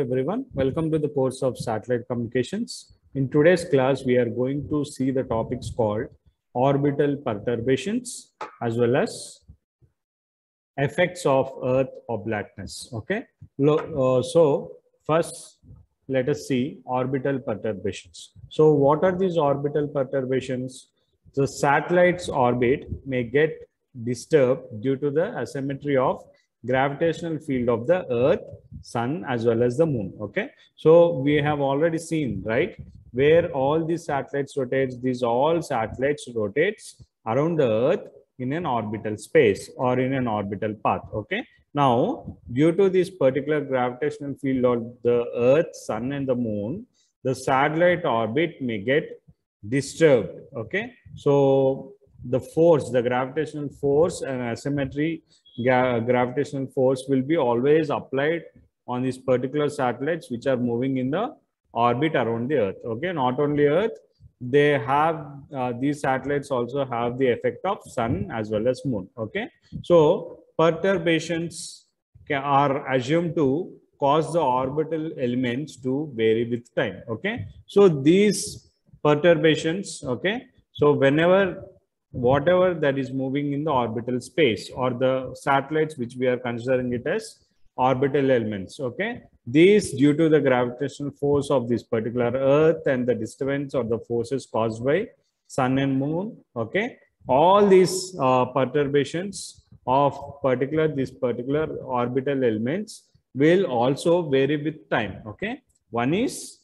everyone. Welcome to the course of satellite communications. In today's class, we are going to see the topics called orbital perturbations as well as effects of Earth oblateness. Okay. Uh, so first, let us see orbital perturbations. So what are these orbital perturbations? The satellite's orbit may get disturbed due to the asymmetry of gravitational field of the earth sun as well as the moon okay? So we have already seen right where all these satellites rotates these all satellites rotates around the earth in an orbital space or in an orbital path okay? Now due to this particular gravitational field of the earth sun and the moon the satellite orbit may get disturbed okay? So the force the gravitational force and asymmetry gravitational force will be always applied on these particular satellites which are moving in the orbit around the earth okay? Not only earth they have uh, these satellites also have the effect of sun as well as moon okay? So perturbations are assumed to cause the orbital elements to vary with time okay? So these perturbations okay? So whenever whatever that is moving in the orbital space or the satellites which we are considering it as orbital elements okay? These due to the gravitational force of this particular earth and the disturbance or the forces caused by sun and moon okay? All these uh, perturbations of particular this particular orbital elements will also vary with time okay? One is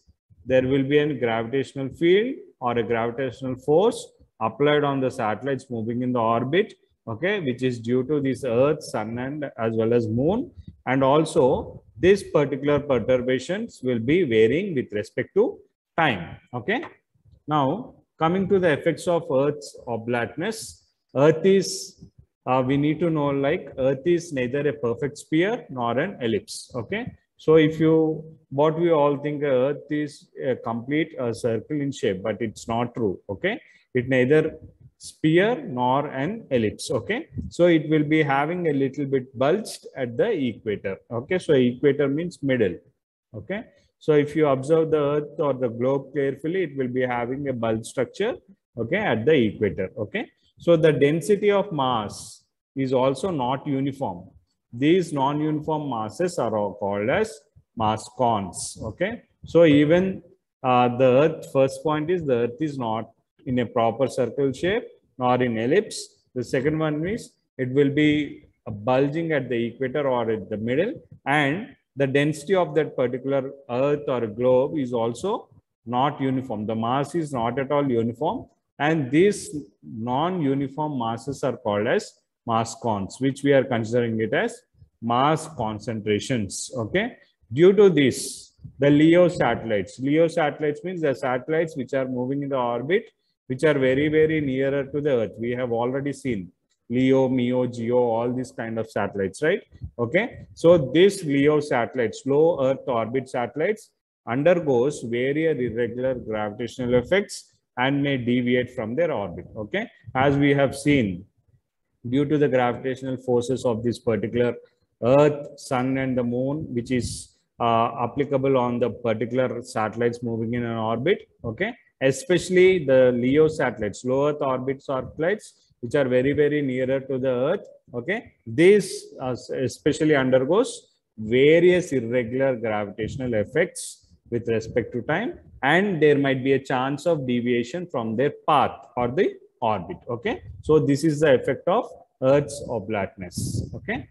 there will be a gravitational field or a gravitational force applied on the satellites moving in the orbit, okay, which is due to this Earth, Sun, and as well as Moon. And also, these particular perturbations will be varying with respect to time, okay. Now, coming to the effects of Earth's oblateness, Earth is, uh, we need to know like Earth is neither a perfect sphere nor an ellipse, okay. So if you, what we all think Earth is a complete uh, circle in shape, but it's not true, okay? It neither sphere nor an ellipse okay? So it will be having a little bit bulged at the equator okay? So equator means middle okay? So if you observe the earth or the globe carefully it will be having a bulge structure okay at the equator okay? So the density of mass is also not uniform these non-uniform masses are called as mass cons okay so even uh, the earth first point is the earth is not in a proper circle shape nor in ellipse. The second one is it will be bulging at the equator or at the middle and the density of that particular earth or globe is also not uniform. The mass is not at all uniform and these non-uniform masses are called as mascons which we are considering it as mass concentrations okay due to this the leo satellites leo satellites means the satellites which are moving in the orbit which are very, very nearer to the Earth. We have already seen LEO, MEO, GEO, all these kind of satellites, right? Okay. So this LEO satellites, low Earth orbit satellites, undergoes various irregular gravitational effects and may deviate from their orbit. Okay. As we have seen, due to the gravitational forces of this particular Earth, Sun, and the Moon, which is uh, applicable on the particular satellites moving in an orbit. Okay especially the LEO satellites, low Earth orbit satellites, which are very, very nearer to the Earth. Okay, this uh, especially undergoes various irregular gravitational effects with respect to time, and there might be a chance of deviation from their path or the orbit. Okay, so this is the effect of Earth's oblateness. Okay.